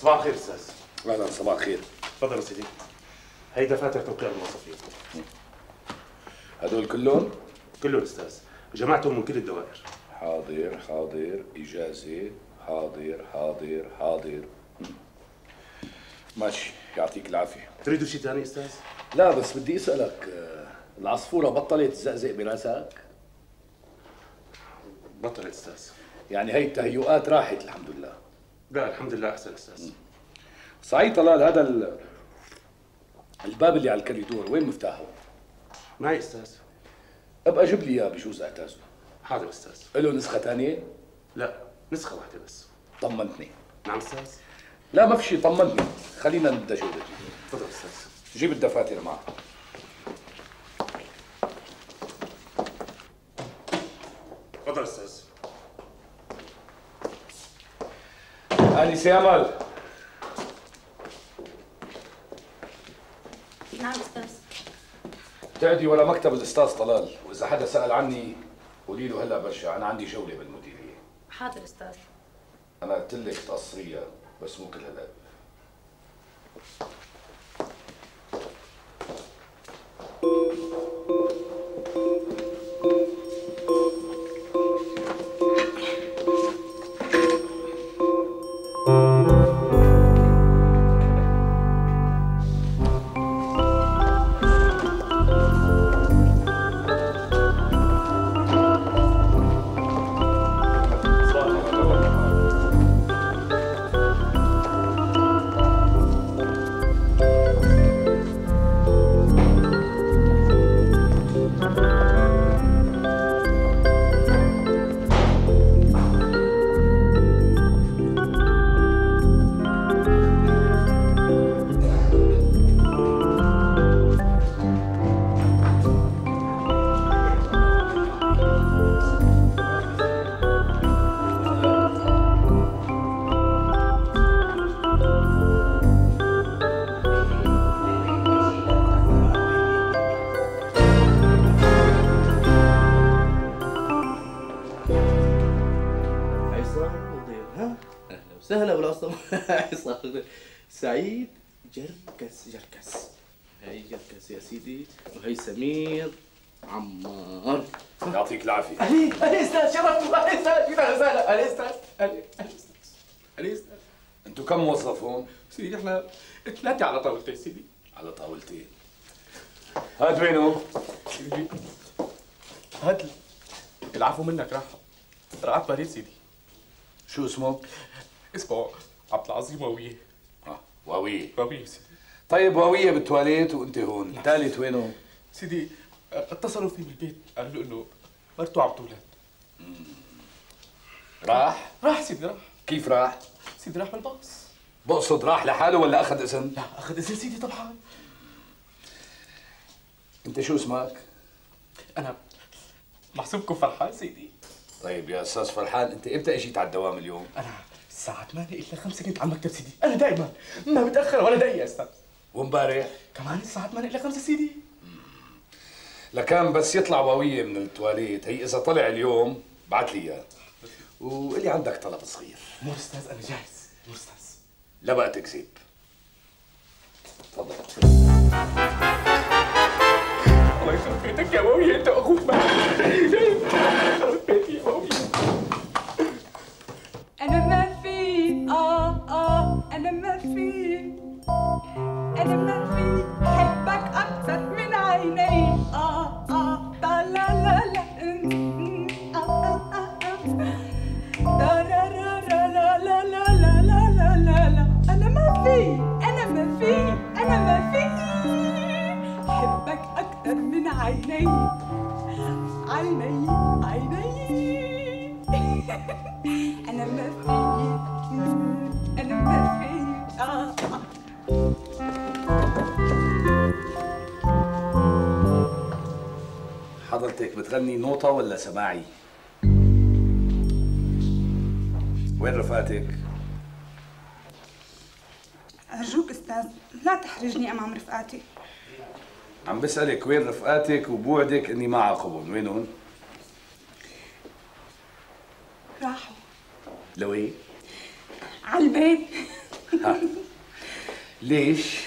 صباح الخير أستاذ. أهلا صباح الخير. تفضل يا سيدي. هي دفاتر توقيع الموظفين. هدول كلهم؟ كلهم أستاذ. جمعتهم من كل الدوائر. حاضر حاضر. إجازة. حاضر حاضر حاضر. ماشي يعطيك العافية. تريدوا شيء ثاني أستاذ؟ لا بس بدي أسألك العصفورة بطلت تزقزق براسك؟ بطلت أستاذ. يعني هي التهيؤات راحت الحمد لله. لا الحمد لله أحسن أستاذ صحيح طلال هذا ال- الباب اللي على الكوريدور وين مفتاحه؟ معي أستاذ. أبقى جيب لي إياه بجوز اعتازه حاضر أستاذ. له نسخة ثانية؟ لا نسخة واحدة بس. طمنتني. نعم أستاذ. لا ما في شيء طمنتني. خلينا نبدأ جولتي تفضل أستاذ. جيب الدفاتر معك. تفضل أستاذ. أنس أمل نعم أستاذ. بتعدي ولا مكتب الأستاذ طلال؟ وإذا حدا سأل عني قولي له هلا برجع أنا عندي جولة بالمديرية. حاضر أستاذ. أنا قلت لك تقصريها بس مو كل هالقد سعيد جركس جركس. هي جركس يا سيدي وهي سمير عمار. يعطيك العافية. علي علي أستاذ شرفتوا علي أستاذ أهلا وسهلا علي أستاذ علي أستاذ علي أستاذ أنتوا كم موظف هون؟ سيدي إحنا ثلاثة على طاولتين سيدي. على طاولتين. هاد وينه؟ سيدي. هات العفو منك راح رقعت بريد سيدي. شو اسمه؟ اسمه عبد العظيم وويه آه واوية وويه سيدي طيب واوية بالتواليت وأنت هون الثالث وينه؟ سيدي اتصلوا فيه بالبيت قالوا له إنه مرته عم تولد راح؟ راح سيدي راح كيف راح؟ سيدي راح بالباص بقصد راح لحاله ولا أخذ اذن؟ لا أخذ اذن سيدي طبعا أنت شو اسمك؟ أنا محسوبكم فرحان سيدي طيب يا أستاذ فرحان أنت إمتى إجيت على الدوام اليوم؟ أنا الساعة 8 إلا 5 كنت على مكتب سيدي أنا دائما ما بتاخر ولا دقيقة يا أستاذ. وامبارح؟ كمان الساعة 8 إلا 5 سيدي لكان بس يطلع واوية من التواليت. هي إذا طلع اليوم بعت لي اياه والي عندك طلب صغير. مو أستاذ أنا جاهز. مو أستاذ. لا بقى تكذب تفضل. الله يخرب بيتك يا واوي أنت واخوك معك حضرتك بتغني نوطة ولا سماعي؟ وين رفقاتك؟ أرجوك أستاذ لا تحرجني أمام رفقاتي عم بسألك وين رفقاتك وبوعدك إني ما عاقبهم، وينهم؟ راحوا لوين؟ على البيت ليش؟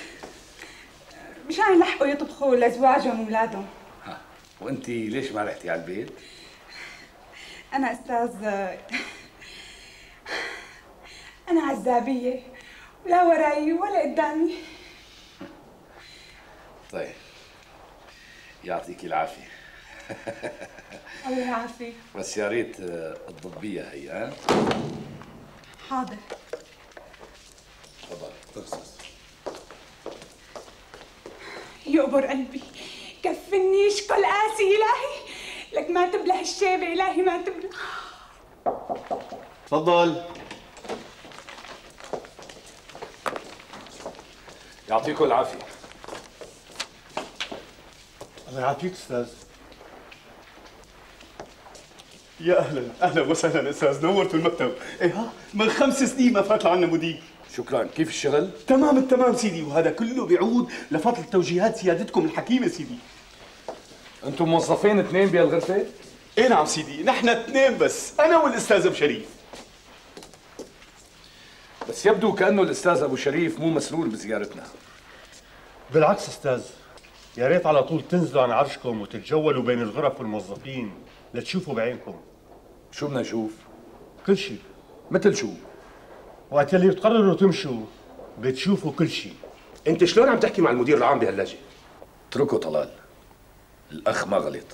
مشان يلحقوا يطبخوا لأزواجهم وأولادهم. ها. وأنت ليش ما رحتي على البيت؟ أنا أستاذ أنا عزابية ولا وراي ولا قدامي. طيب. يعطيك العافية. الله يعافيك. بس يا ريت آه، تضبيها هي ها؟ حاضر تفضل يقبر قلبي. كفني اشكل قاسي إلهي. لك ما تبلع الشيبه إلهي ما تبلع تفضل. يعطيكم العافية. الله يعافيك أستاذ. يا أهلا. أهلا وسهلا أستاذ. نورتوا المكتب. إيه ها؟ من خمس سنين ما فات عنا مدير. شكرا كيف الشغل؟ تمام التمام سيدي وهذا كله بيعود لفضل توجيهات سيادتكم الحكيمة سيدي أنتم موظفين اثنين بهالغرفة؟ إيه نعم سيدي نحن اثنين بس أنا والأستاذ أبو شريف بس يبدو كأنه الأستاذ أبو شريف مو مسرور بزيارتنا بالعكس أستاذ يا ريت على طول تنزلوا عن عرشكم وتتجولوا بين الغرف والموظفين لتشوفوا بعينكم شو بدنا نشوف؟ كل شيء مثل شو؟ وقت اللي بتقرروا تمشوا بتشوفوا كل شيء. انت شلون عم تحكي مع المدير العام بهاللهجه؟ اتركه طلال. الأخ ما غلط.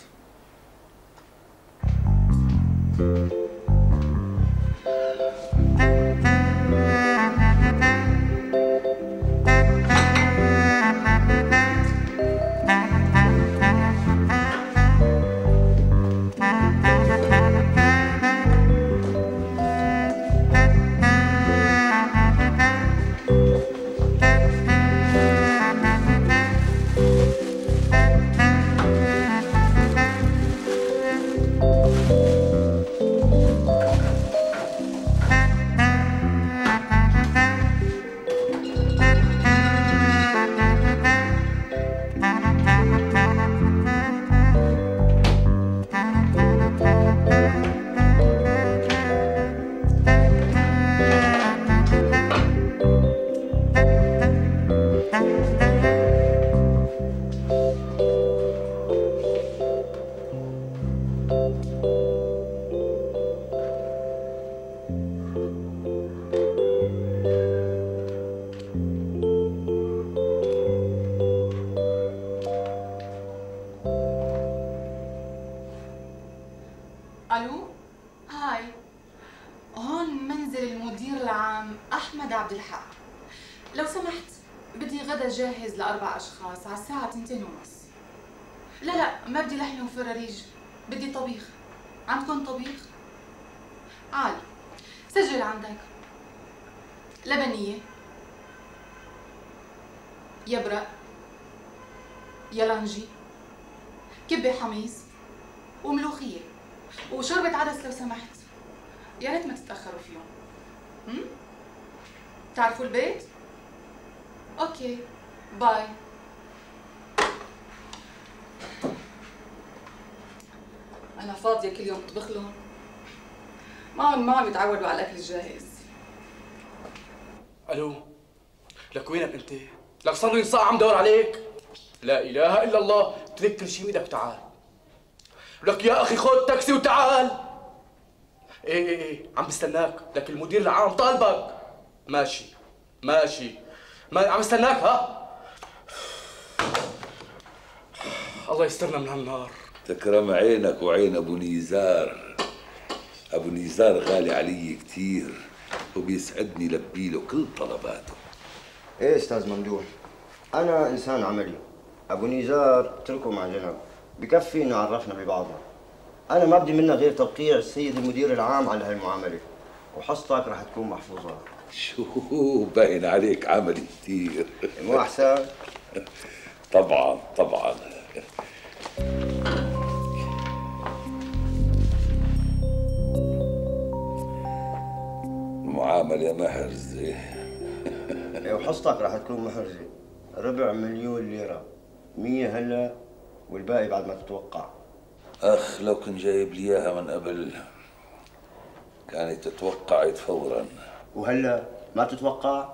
ما بدي لحمه وفراريج بدي طبيخ. عندكم طبيخ؟ عال سجل عندك. لبنية. يبرق. يلنجي كبة حميص. وملوخية. وشوربة عدس لو سمحت. يا ريت ما تتأخروا فيهم. هم؟ تعرفوا البيت؟ okay. bye. أنا فاضية كل يوم أطبخ لهم ما عم ما عم يتعودوا على الأكل الجاهز. ألو لك وينك أنت؟ لك صار لي ساعة عم دور عليك. لا إله إلا الله اترك كل شيء بايدك تعال. لك يا أخي خذ تاكسي وتعال. إيه إيه إيه عم بستناك. لك المدير العام طالبك. ماشي ماشي. ما عم بستناك ها؟ الله يسترنا من هالنار تكرم عينك وعين أبو نيزار. أبو نيزار غالي علي كتير وبيسعدني لبي له كل طلباته. إيه أستاذ ممدوح أنا إنسان عملي. أبو نزار اتركه مع جنب بكفي إنه عرفنا ببعضنا أنا ما بدي منها غير توقيع السيد المدير العام على هالمعاملة وحصتك رح تكون محفوظة. شو باين عليك عملي كتير. مو أحسن؟ طبعا طبعا. معاملة محرزة إيه، وحصتك رح تكون محرزه ربع مليون ليرة. مية هلا والباقي بعد ما تتوقع. أخ لو كنت جايب لي إياها من قبل كانت اتوقعت فورا. وهلا ما تتوقع؟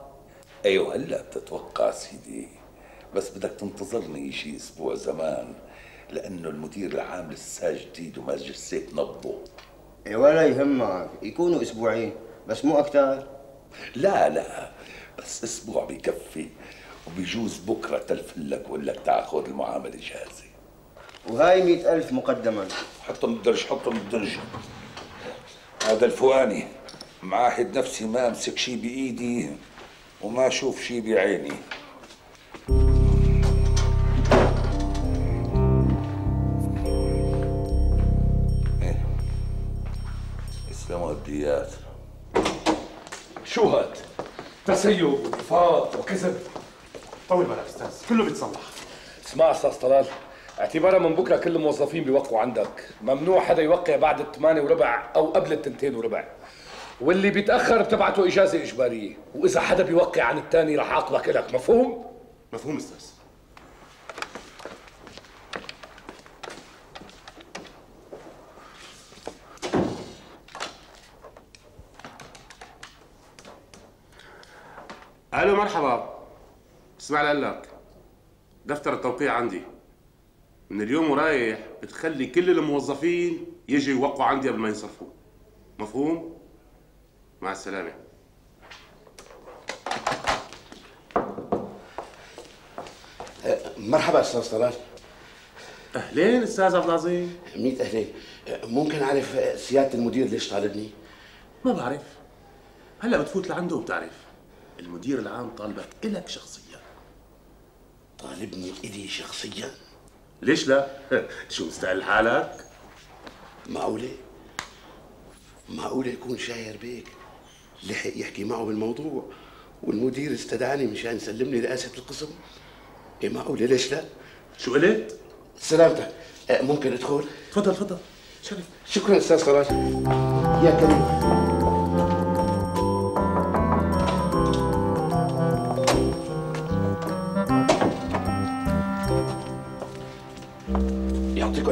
أيوه هلا بتتوقع سيدي. بس بدك تنتظرني شي أسبوع زمان لأنه المدير العام لسه جديد وما جسيت نبضه. إيه ولا يهمك. يكونوا أسبوعين. بس مو أكثر لا لا بس أسبوع بكفي وبيجوز بكرة تلفلك وقول لك تعال خذ المعاملة جاهزة. وهاي مئة ألف مقدما. حطهم بالدرج حطهم بالدرج. هذا الفواني معاهد نفسي ما أمسك شي بإيدي وما أشوف شي بعيني. تسيب وفاض وكذب. طول بالك أستاذ كله بيتصلح. اسمع أستاذ طلال اعتبارا من بكرة كل الموظفين بيوقعوا عندك. ممنوع حدا يوقع بعد الثمانية وربع أو قبل التنتين وربع. واللي بيتأخر بتبعته إجازة إجبارية. وإذا حدا بيوقع عن الثاني رح أعاقبك لك مفهوم؟ مفهوم أستاذ. ألو مرحبا. اسمع لي لك دفتر التوقيع عندي. من اليوم ورايح بتخلي كل الموظفين يجي يوقعوا عندي قبل ما ينصرفوا. مفهوم؟ مع السلامة. مرحبا أستاذ طلال. أهلين أستاذ عبد العظيم. ميت أهلين. ممكن أعرف سيادة المدير ليش طالبني؟ ما بعرف. هلا بتفوت لعنده وبتعرف المدير العام طالبك إلك شخصيا. طالبني إلي شخصيا؟ ليش لا؟ شو مستقل حالك؟ معقولة؟ معقولة يكون شاير بيك لحق يحكي معه بالموضوع والمدير استدعاني مشان يسلمني رئاسة القسم؟ إيه معقولة؟ ليش لا؟ شو قلت؟ سلامتك. أه، ممكن أدخل؟ تفضل تفضل. شرف. شكرا أستاذ طلال يا كريم.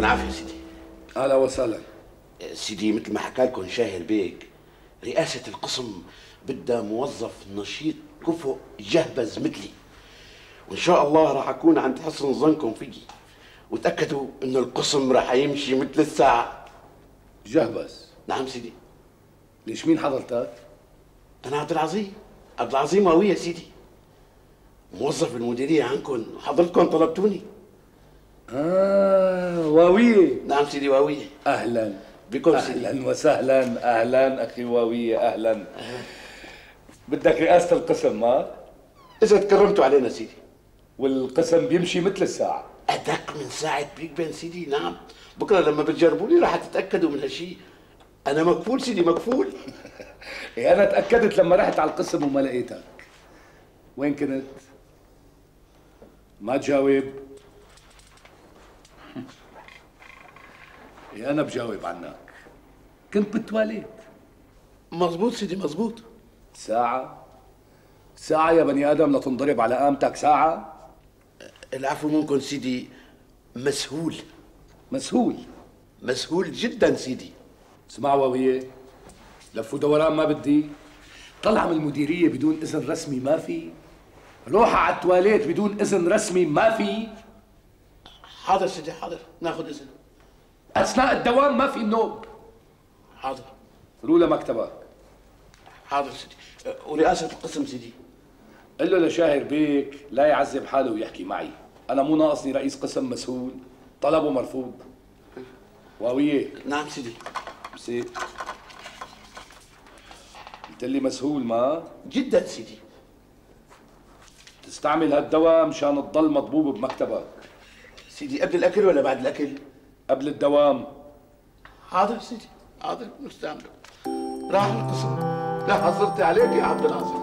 العافيه سيدي. أهلا وسهلا. سيدي مثل ما حكى لكم شاهر بيك رئاسة القسم بدها موظف نشيط كفؤ جهبذ مثلي. وإن شاء الله راح أكون عند حسن ظنكم فيي وتأكدوا إنه القسم راح يمشي مثل الساعة. جهبس نعم سيدي. ليش مين حضرتك؟ أنا عبد العظيم. عبد العظيم هوية سيدي. موظف المديرية عنكم حضرتكم طلبتوني. آه واوية نعم سيدي وهوية أهلا. بكم سيدي. أهلا وسهلا. أهلا أخي واوية أهلا. بدك رئاسة القسم ما؟ إذا تكرمتوا علينا سيدي. والقسم بيمشي مثل الساعة. أدق من ساعة بيج بن سيدي. نعم. بكرة لما بتجربوني راح تتأكدوا من هالشيء. أنا مكفول سيدي مكفول إيه أنا تأكدت لما رحت على القسم وما لقيتك. وين كنت؟ ما تجاوب. إيه أنا بجاوب عنك كنت بالتواليت. مزبوط سيدي مزبوط. ساعة. ساعة يا بني آدم لتنضرب على قامتك ساعة. العفو منكم سيدي. مسهول. مسهول. مسهول جدا سيدي. اسمع واوية لف ودوران ما بدي. طلع من المديرية بدون إذن رسمي ما في. روح على التواليت بدون إذن رسمي ما في. حاضر سيدي حاضر. ناخذ إذن. أثناء الدوام ما في النوم حاضر. روح لمكتبك حاضر سيدي. أه، ورئاسة القسم سيدي. قل له لشاهر بيك لا يعذب حاله ويحكي معي. أنا مو ناقصني رئيس قسم مسؤول. طلبه مرفوض. واوية. نعم سيدي. مسيت قلت لي مسهول ما؟ جدا سيدي. تستعمل هالدواء مشان تضل مضبوب بمكتبك. سيدي قبل الأكل ولا بعد الأكل؟ قبل الدوام. حاضر سيدي. حاضر نستعمله راح القسم لا حصلت عليك يا عبد العظيم